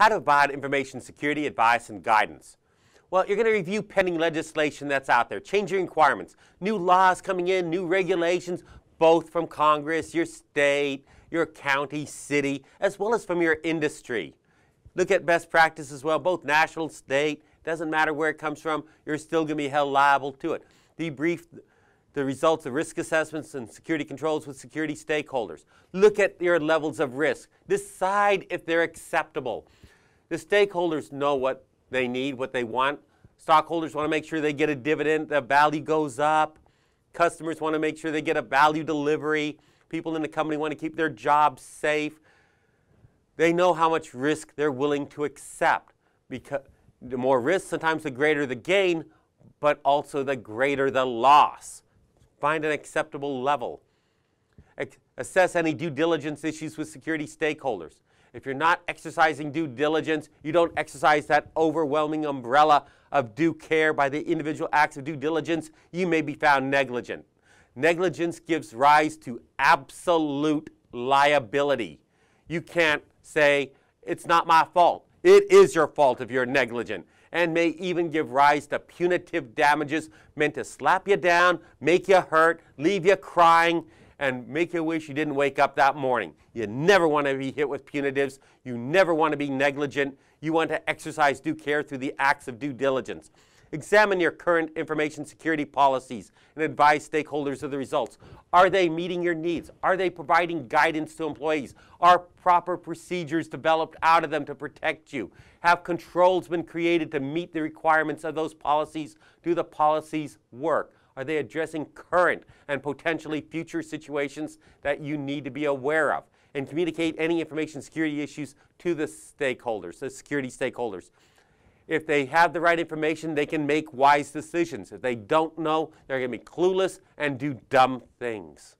How to provide information security advice and guidance. Well, you're going to review pending legislation that's out there, changing requirements, new laws coming in, new regulations, both from Congress, your state, your county, city, as well as from your industry. Look at best practice as well, both national, state, doesn't matter where it comes from, you're still going to be held liable to it. Debrief the results of risk assessments and security controls with security stakeholders. Look at your levels of risk. Decide if they're acceptable. The stakeholders know what they need, what they want. Stockholders want to make sure they get a dividend, the value goes up. Customers want to make sure they get a value delivery. People in the company want to keep their jobs safe. They know how much risk they're willing to accept. Because the more risk, sometimes the greater the gain, but also the greater the loss. Find an acceptable level. Assess any due diligence issues with security stakeholders. If you're not exercising due diligence, you don't exercise that overwhelming umbrella of due care by the individual acts of due diligence, you may be found negligent. Negligence gives rise to absolute liability. You can't say, it's not my fault. It is your fault if you're negligent and may even give rise to punitive damages meant to slap you down, make you hurt, leave you crying, and make you wish you didn't wake up that morning. You never want to be hit with punitives. You never want to be negligent. You want to exercise due care through the acts of due diligence. Examine your current information security policies and advise stakeholders of the results. Are they meeting your needs? Are they providing guidance to employees? Are proper procedures developed out of them to protect you? Have controls been created to meet the requirements of those policies? Do the policies work? Are they addressing current and potentially future situations that you need to be aware of? And communicate any information security issues to the stakeholders, the security stakeholders. If they have the right information, they can make wise decisions. If they don't know, they're going to be clueless and do dumb things.